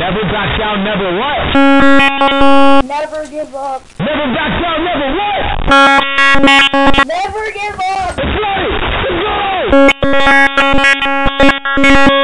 Never back down, never what? Never give up. Never back down, never what? Never give up. That's right! Let's go!